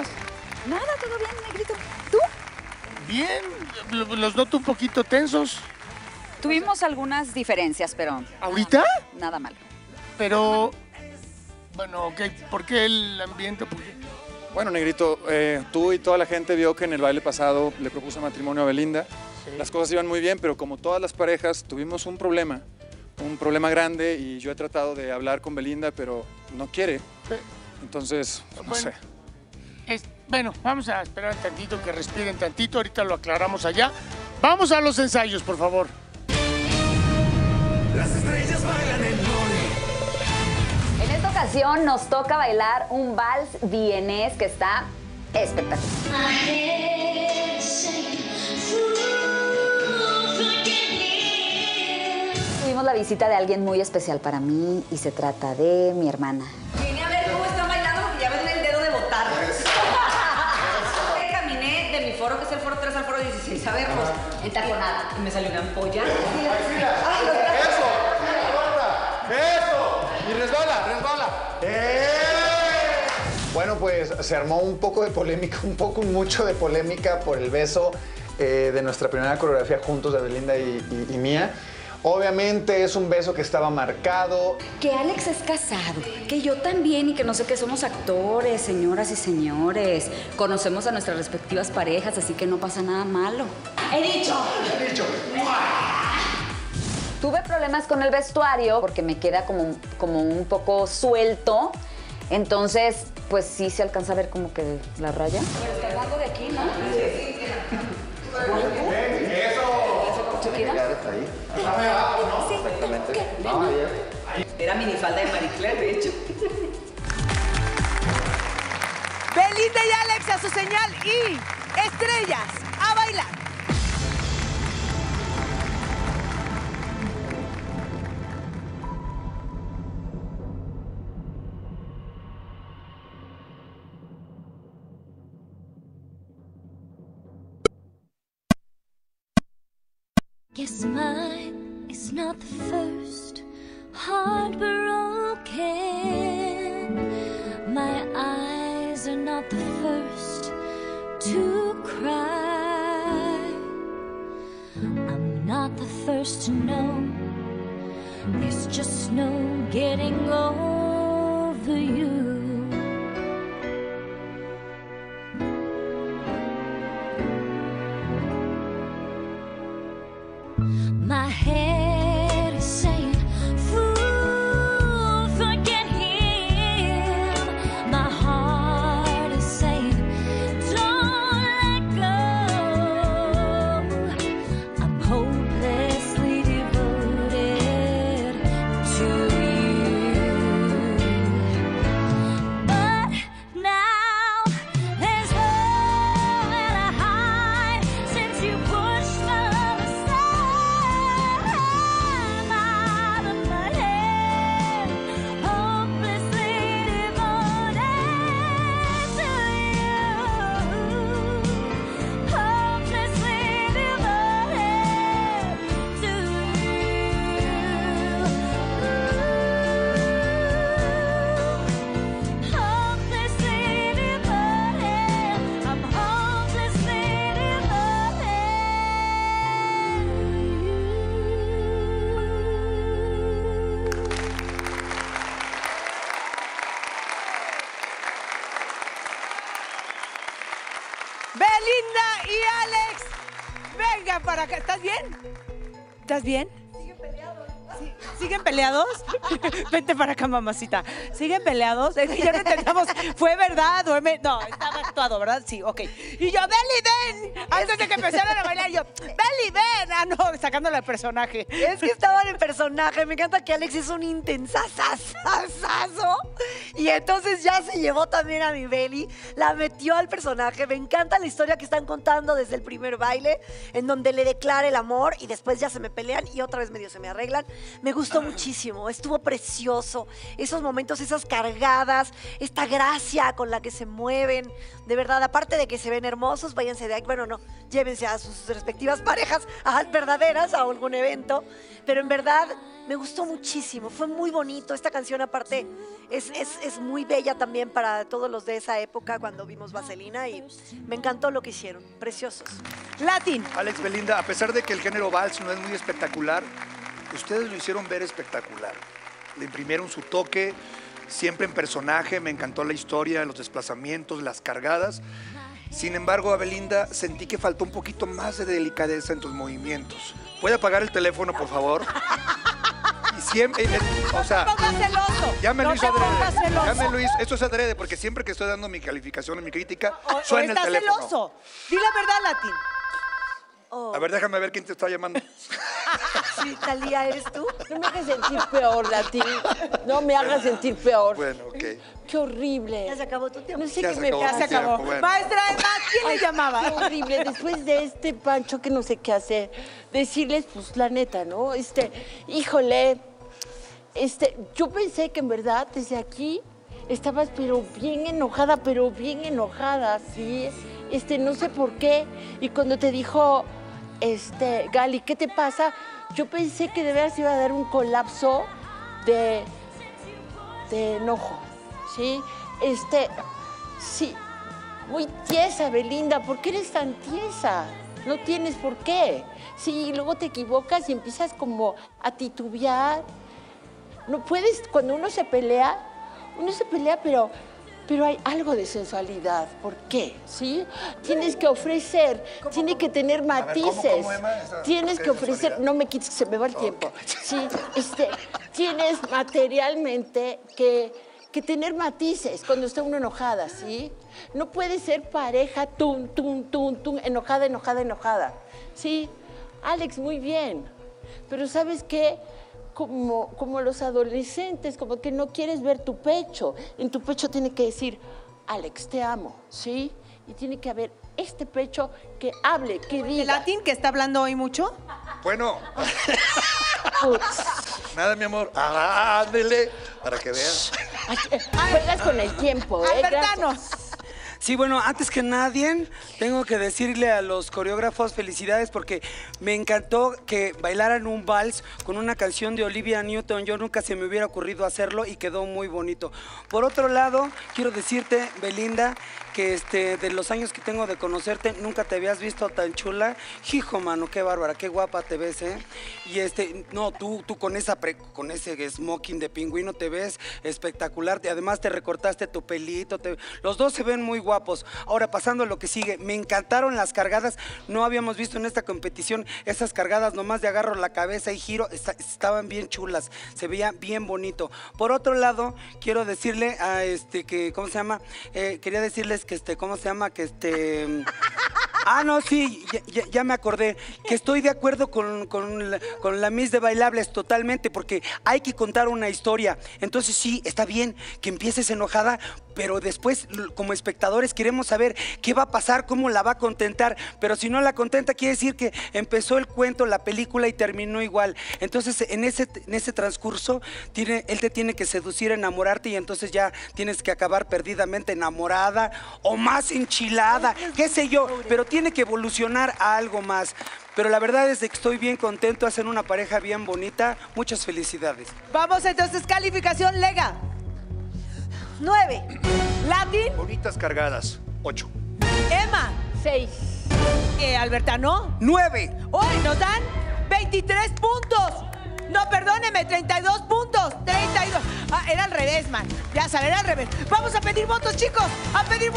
estás? Nada, todo bien, negrito. ¿Tú? Bien, lo- los noto un poquito tensos. Tuvimos algunas diferencias, pero ¿Ahorita? nada malo. Pero, bueno, ok, ¿por qué el ambiente? ¿Por qué? Bueno, Negrito, eh, tú y toda la gente vio que en el baile pasado le propuse matrimonio a Belinda. Las cosas iban muy bien, pero como todas las parejas, tuvimos un problema, un problema grande y yo he tratado de hablar con Belinda, pero no quiere. Entonces, no Bueno. sé. Bueno, vamos a esperar un tantito, que respiren tantito, ahorita lo aclaramos allá. Vamos a los ensayos, por favor. En esta ocasión nos toca bailar un vals vienés que está espectacular. Tuvimos la visita de alguien muy especial para mí y se trata de mi hermana. 16, a ver, pues, entaconada. Y me salió una ampolla. ¡Eso! ¡Eso! Y resbala, resbala. ¡Eh! Bueno, pues se armó un poco de polémica, un poco mucho de polémica por el beso eh, de nuestra primera coreografía juntos de Belinda y, y- y mía. Obviamente es un beso que estaba marcado. Que Alex es casado, que yo también y que no sé qué somos actores, señoras y señores. Conocemos a nuestras respectivas parejas, así que no pasa nada malo. He dicho. He dicho. Tuve problemas con el vestuario porque me queda como, como un poco suelto. Entonces, pues sí se alcanza a ver como que la raya. Pero está hablando de aquí, ¿no? Era minifalda de Marie Claire, de hecho. Belinda y Alex a su señal y estrellas a bailar. Guess mine is not the first heartbroken. My eyes are not the first to cry. I'm not the first to know. There's just no getting over you. My head Belinda y Alex, venga para acá. ¿Estás bien? ¿Estás bien? Siguen peleados. Vente para acá, mamacita. ¿Siguen peleados? Es que ya no entendamos. ¿Fue verdad? o me- No, estaba actuado, ¿verdad? Sí, ok. Y yo, Beli, ven. Antes de que empezaran a bailar, yo, Beli, ven. Ah, no, sacándole el personaje. Es que estaban en personaje. Me encanta que Alex es un intensazazazazo. Y entonces ya se llevó también a mi Belly. La metió al personaje. Me encanta la historia que están contando desde el primer baile, en donde le declara el amor y después ya se me pelean y otra vez medio se me arreglan. Me gustó muchísimo, estuvo precioso. Esos momentos, esas cargadas, esta gracia con la que se mueven. De verdad, aparte de que se ven hermosos, váyanse de aquí. Bueno, no, llévense a sus respectivas parejas, a verdaderas, a algún evento. Pero en verdad, me gustó muchísimo. Fue muy bonito. Esta canción, aparte, es, es- es muy bella también para todos los de esa época cuando vimos Vaselina. Y me encantó lo que hicieron. Preciosos. Latin. Alex Belinda, a pesar de que el género vals no es muy espectacular, ustedes lo hicieron ver espectacular. Le imprimieron su toque, siempre en personaje, me encantó la historia, los desplazamientos, las cargadas. Sin embargo, a Belinda sentí que faltó un poquito más de delicadeza en tus movimientos. ¿Puede apagar el teléfono, por favor? Y siempre, eh, eh, o sea, celoso. ya me no lo hizo adrede. celoso. Ya me lo hizo. Esto es adrede, porque siempre que estoy dando mi calificación, mi crítica, O- o suena el estás teléfono. celoso. Di la verdad, Latin. A ver, déjame ver quién te está llamando. Sí, Talía, ¿eres tú? No me hagas sentir peor, Latín. No me hagas sentir peor. Bueno, ok. Qué horrible. Ya se acabó tu tiempo. No sé Ya qué me acabó Ya pasa. se acabó. bueno. Maestra Emma, ¿quién le llamaba? Qué horrible. Después de este pancho que no sé qué hacer, decirles, pues, la neta, ¿no? Este, híjole, este, yo pensé que en verdad desde aquí estabas pero bien enojada, pero bien enojada, ¿sí? Este, no sé por qué. Y cuando te dijo, este, Gali, ¿qué te pasa? Yo pensé que de veras iba a dar un colapso de, de enojo, ¿sí? Este, sí, muy tiesa, Belinda, ¿por qué eres tan tiesa? No tienes por qué. Sí, y luego te equivocas y empiezas como a titubear. No puedes, cuando uno se pelea, uno se pelea, pero, pero hay algo de sensualidad. ¿Por qué? ¿Sí? Tienes que ofrecer, tiene que tener ver, ¿cómo, matices. cómo, Emma? Tienes ¿qué que ofrecer, no me quites que se me va el tiempo. Sí, este, tienes materialmente que, que tener matices cuando está uno enojada, ¿sí? No puede ser pareja, tum, tum, tum, tum, enojada, enojada, enojada. Sí, Alex, muy bien. Pero ¿sabes qué? Como, como los adolescentes, como que no quieres ver tu pecho. En tu pecho tiene que decir, Alex, te amo, ¿sí? Y tiene que haber este pecho que hable, que ¿El diga. Latin que está hablando hoy mucho? Bueno, nada, mi amor. Ah, ándele, para que veas. Eh, Juegas con el tiempo, ¿eh? Albertano. Sí, bueno, antes que nadie, tengo que decirle a los coreógrafos felicidades porque me encantó que bailaran un vals con una canción de Olivia Newton. Yo nunca se me hubiera ocurrido hacerlo y quedó muy bonito. Por otro lado, quiero decirte, Belinda, que este, de los años que tengo de conocerte, nunca te habías visto tan chula. Hijo, mano, qué bárbara, qué guapa te ves, ¿eh? Y este, no, tú, tú con, esa pre- con ese smoking de pingüino te ves espectacular. Además te recortaste tu pelito. los dos se ven muy guapos. Ahora, pasando lo que sigue, me encantaron las cargadas. No habíamos visto en esta competición esas cargadas, nomás de agarro la cabeza y giro. Esta- estaban bien chulas, se veía bien bonito. Por otro lado, quiero decirle a este que, ¿cómo se llama? Eh, quería decirles que este, ¿cómo se llama? Que este. Ah, no, sí, ya, ya- ya me acordé. Que estoy de acuerdo con, con la, con la Miss de Bailables totalmente, porque hay que contar una historia. Entonces sí, está bien que empieces enojada, pero después, como espectadores, queremos saber qué va a pasar, cómo la va a contentar. Pero si no la contenta, quiere decir que empezó el cuento, la película y terminó igual. Entonces, en ese, en ese transcurso, tiene, él te tiene que seducir, enamorarte, y entonces ya tienes que acabar perdidamente enamorada o más enchilada, qué sé yo, pero tiene que evolucionar a algo más. Pero la verdad es de que estoy bien contento, hacen una pareja bien bonita. Muchas felicidades. Vamos entonces, calificación Lega. Nueve. Latin, Bonitas cargadas. Ocho. Emma, Seis. eh, Albertano. ¡Nueve! Hoy nos dan 23 puntos. No, perdóneme, 32 puntos. 32. Ah, era al revés, man. Ya sabes, era al revés. Vamos a pedir votos, chicos. A pedir votos.